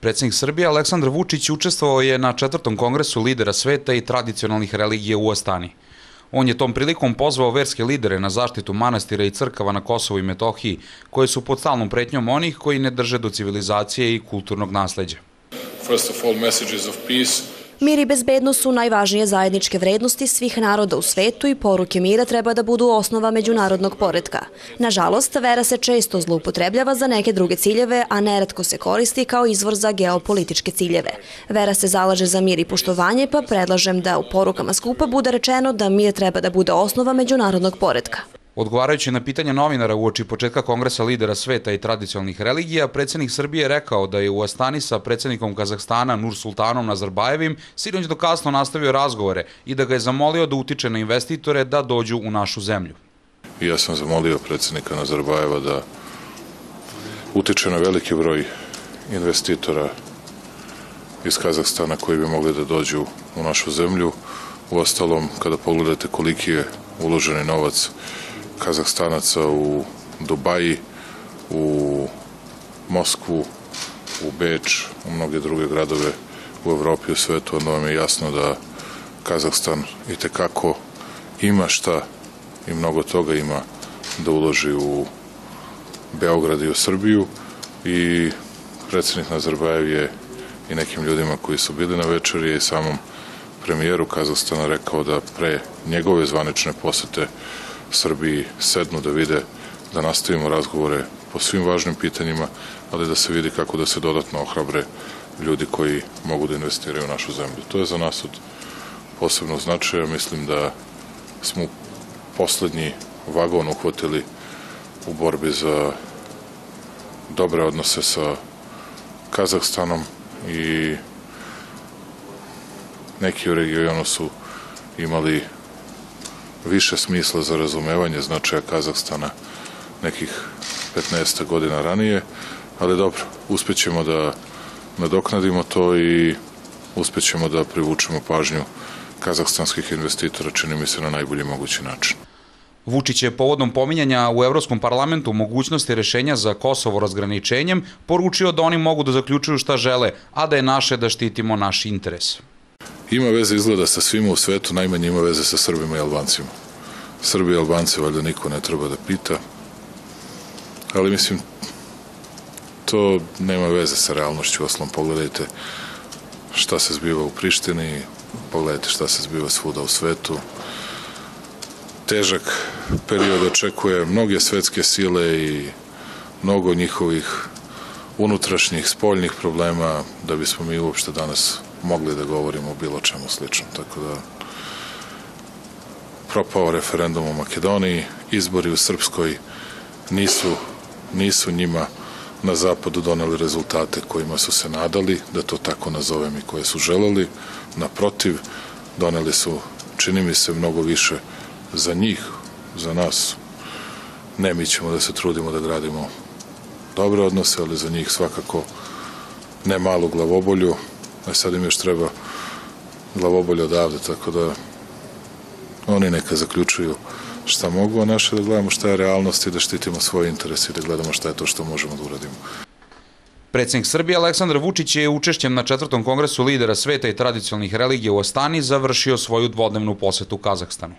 Predsednik Srbije Aleksandar Vučić učestvovao je na četvrtom kongresu lidera sveta i tradicionalnih religija u Astani. On je tom prilikom pozvao verske lidere na zaštitu manastira i crkava na Kosovu i Metohiji, koje su pod stalnom pretnjom onih koji ne drže do civilizacije i kulturnog nasleđa. First of all, messages of peace, Mir i bezbednost su najvažnije zajedničke vrednosti svih naroda u svetu i poruke mira treba da budu osnova međunarodnog poredka. Nažalost, vera se često zloupotrebljava za neke druge ciljeve, a neretko se koristi kao izvor za geopolitičke ciljeve. Vera se zalaže za mir i poštovanje, pa predlažem da u porukama skupa bude rečeno da mir treba da bude osnova međunarodnog poredka. Odgovarajući na pitanje novinara u oči početka Kongresa lidera sveta i tradicionalnih religija, predsednik Srbije je rekao da je u Astani sa predsednikom Kazahstana Nur Sultanom Nazarbajevim sinoć do kasno nastavio razgovore i da ga je zamolio da utiče na investitore da dođu u našu zemlju. Ja sam zamolio predsednika Nazarbajeva da utiče na veliki broj investitora iz Kazahstana koji bi mogli da dođu u našu zemlju. U ostalom, kada pogledate koliki je uloženi novac Kazahstanaca u Dubaji, u Moskvu, u Beč, u mnoge druge gradove u Evropi i u svetu, onda vam je jasno da Kazahstan i tekako ima šta i mnogo toga ima da uloži u Beograd i u Srbiju. I predsednik Nazarbajev je i nekim ljudima koji su bili na večeri i samom premijeru Kazahstana rekao da pre njegove zvanične posete Srbiji sednu da vide da nastavimo razgovore po svim važnim pitanjima, ali da se vidi kako da se dodatno ohrabre ljudi koji mogu da investiraju u našu zemlju. To je za nas od posebnog značaja. Mislim da smo poslednji vagon uhvatili u borbi za dobre odnose sa Kazahstanom i neki u regionu su imali više smisla za razumevanje značaja Kazahstana nekih 15 godina ranije, ali dobro, uspećemo da nadoknadimo to i uspećemo da privučemo pažnju kazahstanskih investitora, čini mi se na najbolji mogući način. Vučić je povodom pominjanja u Evropskom parlamentu mogućnosti rešenja za Kosovo razgraničenjem poručio da oni mogu da zaključuju šta žele, a da je naše da štitimo naš interes. Ima veze izgleda sa svima u svetu, najmanje ima veze sa Srbima i Albancima. Srbi i Albance valjda niko ne treba da pita, ali mislim to nema veze sa realnošću, oslom pogledajte šta se zbiva u Prištini, pogledajte šta se zbiva svuda u svetu. Težak period očekuje mnoge svetske sile i mnogo njihovih unutrašnjih, spoljnih problema da bismo mi uopšte danas mogli da govorimo o bilo čemu sličnom. Tako da propao referendum u Makedoniji, izbori u Srpskoj nisu, nisu njima na zapadu doneli rezultate kojima su se nadali, da to tako nazovem i koje su želeli. Naprotiv, doneli su, čini mi se, mnogo više za njih, za nas. Ne, mi ćemo da se trudimo da gradimo dobre odnose, ali za njih svakako ne malu glavobolju, a sad im još treba glavobolje odavde, tako da oni neka zaključuju šta mogu, a naše da gledamo šta je realnost i da štitimo svoje interese i da gledamo šta je to što možemo da uradimo. Predsednik Srbije Aleksandar Vučić je učešćem na četvrtom kongresu lidera sveta i tradicionalnih religija u Astani završio svoju dvodnevnu posetu Kazahstanu.